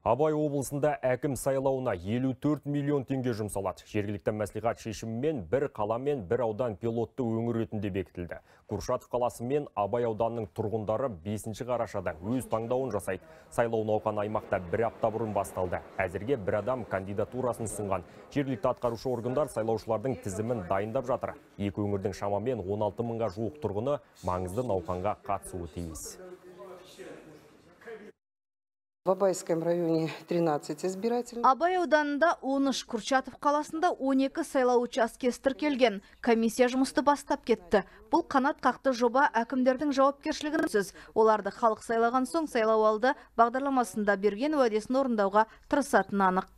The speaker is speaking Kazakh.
Абай облысында әкім сайлауына 54 миллион теңге жұмсалады. Жергілікті мәслихат шешімімен бір қала мен бір аудан пилотты өңір ретінде бекітілді. Куршатов қаласы мен Абай ауданының тұрғындары 5 қарашада өз таңдауын жасайды. Сайлау науқаны аймақта бір апта бұрын басталды. Әзірге бір адам кандидатурасын ұсынған. Жергілікті атқарушы органдар сайлаушылардың тізімін дайындап жатыр. Екі өңірдің шамамен 16 мыңға жуық тұрғыны маңызды науқанға қатысуы тиіс. В районе 13 избирателей. Абай ауданында 13, Курчатов қаласында 12 сайлау учаскесі тіркелген. Комиссия жұмысты бастап кетті. Бұл қанат қақты жоба әкімдердің жауапкершілігін сөз. Оларды халық сайлаған соң сайлау алды бағдарламасында берген уәдесін орындауға тырысатыны анық.